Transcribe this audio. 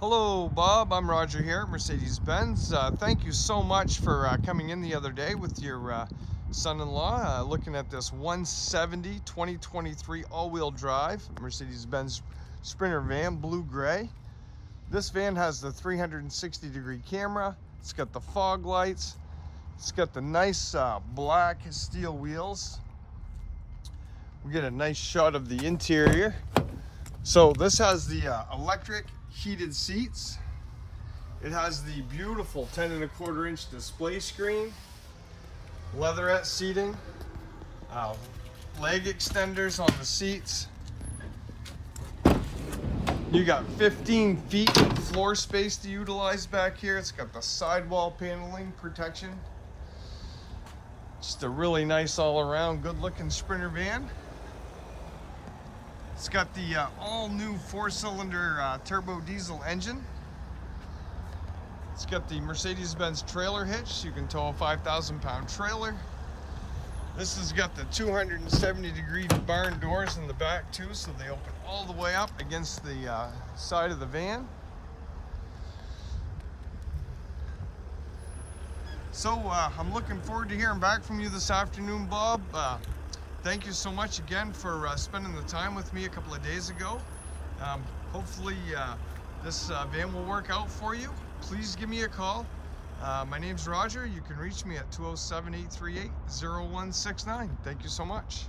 Hello, Bob. I'm Roger here at Mercedes-Benz. Uh, thank you so much for uh, coming in the other day with your uh, son-in-law, uh, looking at this 170 2023 all-wheel drive Mercedes-Benz Sprinter van, blue-gray. This van has the 360-degree camera. It's got the fog lights. It's got the nice uh, black steel wheels. We get a nice shot of the interior. So this has the uh, electric heated seats. It has the beautiful 10 and a quarter inch display screen, leatherette seating, uh, leg extenders on the seats. You got 15 feet of floor space to utilize back here. It's got the sidewall paneling protection. Just a really nice all around good looking Sprinter van. It's got the uh, all new four cylinder uh, turbo diesel engine. It's got the Mercedes-Benz trailer hitch, you can tow a 5,000 pound trailer. This has got the 270 degree barn doors in the back too, so they open all the way up against the uh, side of the van. So uh, I'm looking forward to hearing back from you this afternoon, Bob. Uh, thank you so much again for uh, spending the time with me a couple of days ago. Um, hopefully uh, this uh, van will work out for you. Please give me a call. Uh, my name's Roger. You can reach me at 207-838-0169. Thank you so much.